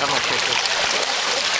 Eu não sei.